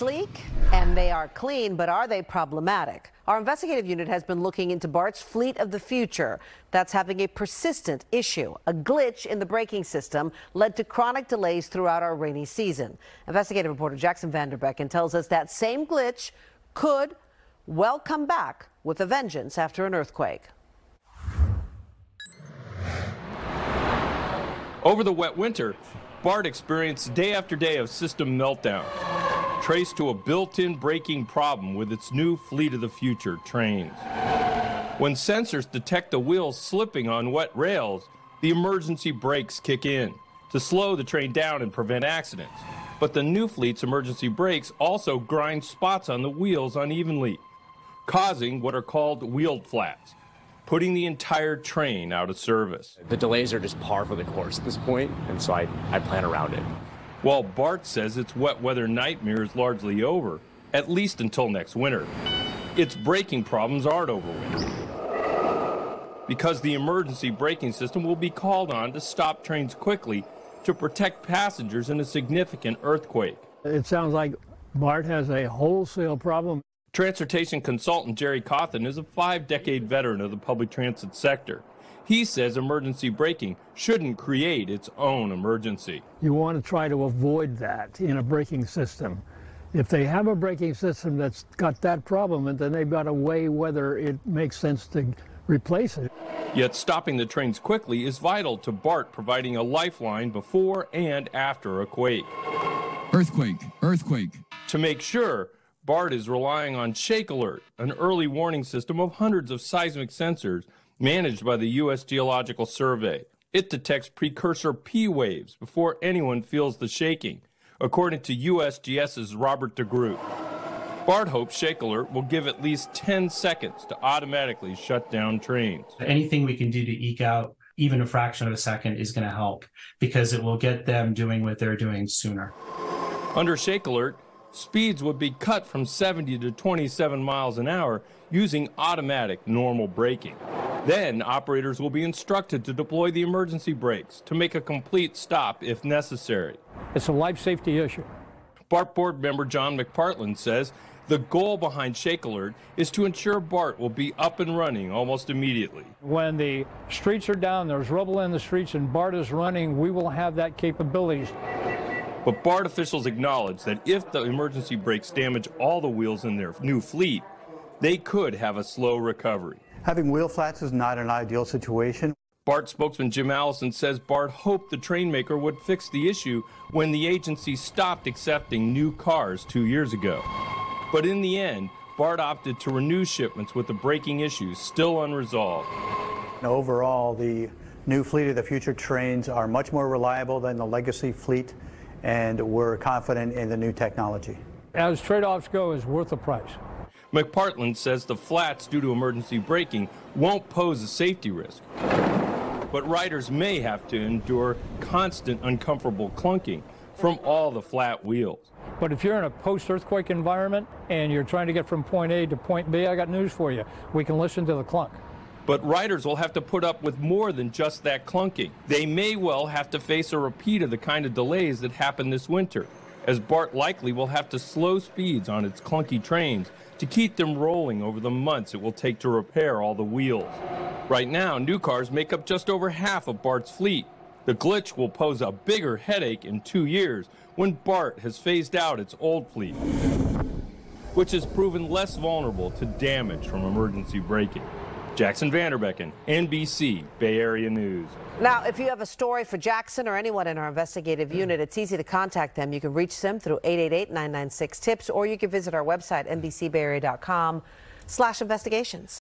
sleek and they are clean, but are they problematic? Our investigative unit has been looking into BART's fleet of the future that's having a persistent issue. A glitch in the braking system led to chronic delays throughout our rainy season. Investigative reporter Jaxon Van Derbeken tells us that same glitch could well come back with a vengeance after an earthquake. Over the wet winter, BART experienced day after day of system meltdowns, traced to a built-in braking problem with its new Fleet of the Future trains. When sensors detect the wheels slipping on wet rails, the emergency brakes kick in to slow the train down and prevent accidents. But the new fleet's emergency brakes also grind spots on the wheels unevenly, causing what are called wheel flats, putting the entire train out of service. The delays are just par for the course at this point, and so I, I plan around it. While BART says its wet weather nightmare is largely over, at least until next winter, its braking problems aren't over with. Because the emergency braking system will be called on to stop trains quickly to protect passengers in a significant earthquake. It sounds like BART has a wholesale problem. Transportation consultant Jerry Cawthon is a five decade veteran of the public transit sector. He says emergency braking shouldn't create its own emergency. You want to try to avoid that in a braking system. If they have a braking system that's got that problem, then they've got to weigh whether it makes sense to replace it. Yet stopping the trains quickly is vital to BART providing a lifeline before and after a quake. Earthquake, earthquake. To make sure, BART is relying on Shake Alert, an early warning system of hundreds of seismic sensors managed by the U.S. Geological Survey. It detects precursor P waves before anyone feels the shaking, according to USGS's Robert DeGroot. BART hopes Shake Alert will give at least 10 seconds to automatically shut down trains. Anything we can do to eke out even a fraction of a second is going to help because it will get them doing what they're doing sooner. Under Shake Alert, speeds would be cut from 70 to 27 miles an hour using automatic normal braking. Then operators will be instructed to deploy the emergency brakes to make a complete stop if necessary. It's a life safety issue. BART board member John McPartland says the goal behind Shake Alert is to ensure BART will be up and running almost immediately. When the streets are down, there's rubble in the streets, and BART is running, we will have that capabilities. But BART officials acknowledge that if the emergency brakes damage all the wheels in their new fleet, they could have a slow recovery. Having wheel flats is not an ideal situation. BART spokesman Jim Allison says BART hoped the train maker would fix the issue when the agency stopped accepting new cars two years ago. But in the end, BART opted to renew shipments with the braking issues still unresolved. Overall, the new Fleet of the Future trains are much more reliable than the legacy fleet, and we're confident in the new technology. As trade-offs go, is worth the price. McPartland says the flats due to emergency braking won't pose a safety risk. But riders may have to endure constant uncomfortable clunking from all the flat wheels. But if you're in a post-earthquake environment and you're trying to get from point A to point B, I got news for you. We can listen to the clunk. But riders will have to put up with more than just that clunking. They may well have to face a repeat of the kind of delays that happened this winter, as BART likely will have to slow speeds on its clunky trains to keep them rolling over the months it will take to repair all the wheels. Right now, new cars make up just over half of BART's fleet. The glitch will pose a bigger headache in two years when BART has phased out its old fleet, which has proven less vulnerable to damage from emergency braking. Jaxon Van Derbeken, NBC, Bay Area News. Now, if you have a story for Jaxon or anyone in our investigative unit, it's easy to contact them. You can reach them through 888-996-TIPS or you can visit our website, nbcbayarea.com slash investigations.